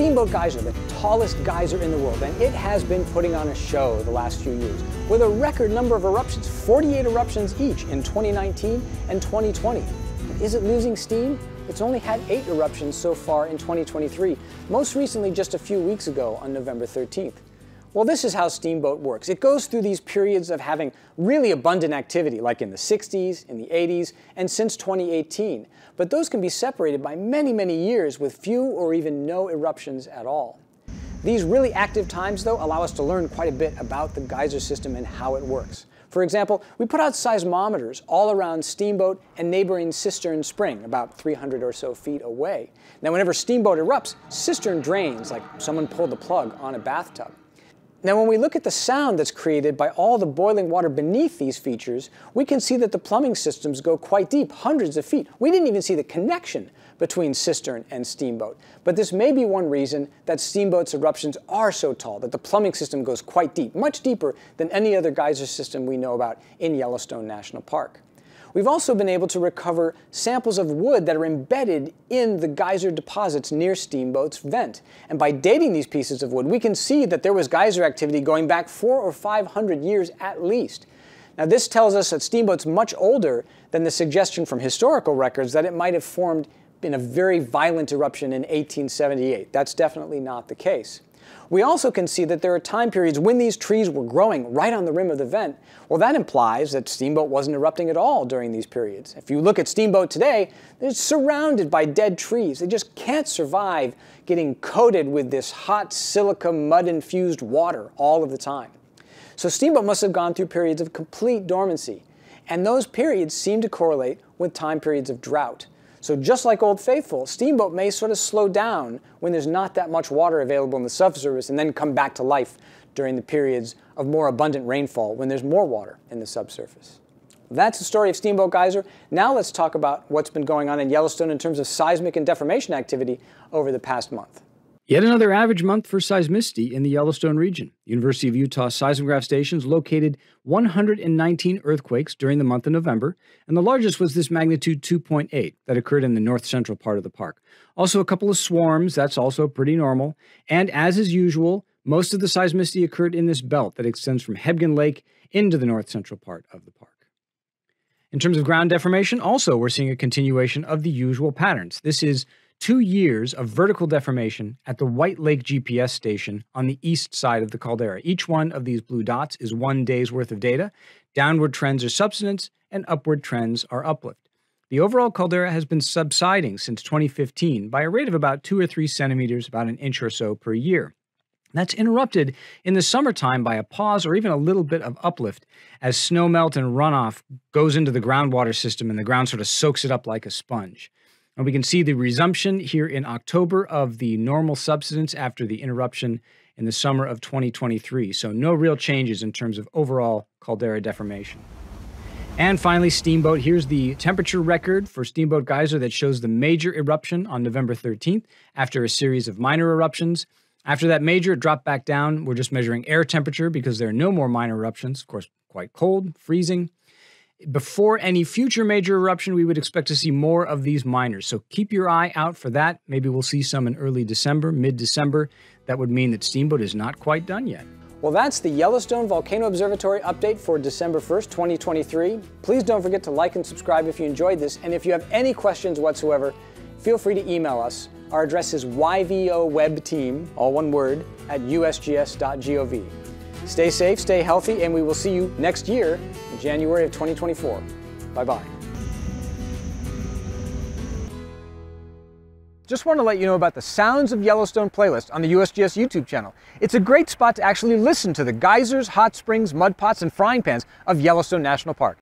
Steamboat Geyser, the tallest geyser in the world, and it has been putting on a show the last few years with a record number of eruptions, 48 eruptions each in 2019 and 2020. Is it losing steam? It's only had eight eruptions so far in 2023, most recently just a few weeks ago on November 13th. Well, this is how Steamboat works. It goes through these periods of having really abundant activity, like in the 60s, in the 80s, and since 2018. But those can be separated by many, many years with few or even no eruptions at all. These really active times, though, allow us to learn quite a bit about the geyser system and how it works. For example, we put out seismometers all around Steamboat and neighboring Cistern Spring, about 300 or so feet away. Now, whenever Steamboat erupts, Cistern drains like someone pulled the plug on a bathtub. Now when we look at the sound that's created by all the boiling water beneath these features, we can see that the plumbing systems go quite deep, hundreds of feet. We didn't even see the connection between cistern and steamboat. But this may be one reason that steamboat's eruptions are so tall, that the plumbing system goes quite deep, much deeper than any other geyser system we know about in Yellowstone National Park. We've also been able to recover samples of wood that are embedded in the geyser deposits near Steamboat's vent. And by dating these pieces of wood, we can see that there was geyser activity going back four or 500 years at least. Now this tells us that Steamboat's much older than the suggestion from historical records that it might have formed in a very violent eruption in 1878. That's definitely not the case. We also can see that there are time periods when these trees were growing right on the rim of the vent. Well, that implies that Steamboat wasn't erupting at all during these periods. If you look at Steamboat today, it's surrounded by dead trees. They just can't survive getting coated with this hot silica mud-infused water all of the time. So Steamboat must have gone through periods of complete dormancy. And those periods seem to correlate with time periods of drought. So just like Old Faithful, Steamboat may sort of slow down when there's not that much water available in the subsurface and then come back to life during the periods of more abundant rainfall when there's more water in the subsurface. That's the story of Steamboat Geyser. Now let's talk about what's been going on in Yellowstone in terms of seismic and deformation activity over the past month. Yet another average month for seismicity in the Yellowstone region. University of Utah seismograph stations located 119 earthquakes during the month of November, and the largest was this magnitude 2.8 that occurred in the north central part of the park. Also, a couple of swarms, that's also pretty normal. And as is usual, most of the seismicity occurred in this belt that extends from Hebgen Lake into the north central part of the park. In terms of ground deformation, also we're seeing a continuation of the usual patterns. This is two years of vertical deformation at the White Lake GPS station on the east side of the caldera. Each one of these blue dots is one day's worth of data. Downward trends are subsidence, and upward trends are uplift. The overall caldera has been subsiding since 2015 by a rate of about two or three centimeters, about an inch or so per year. That's interrupted in the summertime by a pause or even a little bit of uplift as snowmelt and runoff goes into the groundwater system and the ground sort of soaks it up like a sponge. And we can see the resumption here in October of the normal subsidence after the interruption in the summer of 2023. So no real changes in terms of overall caldera deformation. And finally, Steamboat. Here's the temperature record for Steamboat Geyser that shows the major eruption on November 13th after a series of minor eruptions. After that major, it dropped back down. We're just measuring air temperature because there are no more minor eruptions. Of course, quite cold, freezing before any future major eruption, we would expect to see more of these minors. So keep your eye out for that. Maybe we'll see some in early December, mid December. That would mean that Steamboat is not quite done yet. Well, that's the Yellowstone Volcano Observatory update for December 1st, 2023. Please don't forget to like and subscribe if you enjoyed this. And if you have any questions whatsoever, feel free to email us. Our address is yvowebteam, all one word, at usgs.gov. Stay safe, stay healthy, and we will see you next year January of 2024. Bye-bye. Just want to let you know about the Sounds of Yellowstone playlist on the USGS YouTube channel. It's a great spot to actually listen to the geysers, hot springs, mud pots, and frying pans of Yellowstone National Park.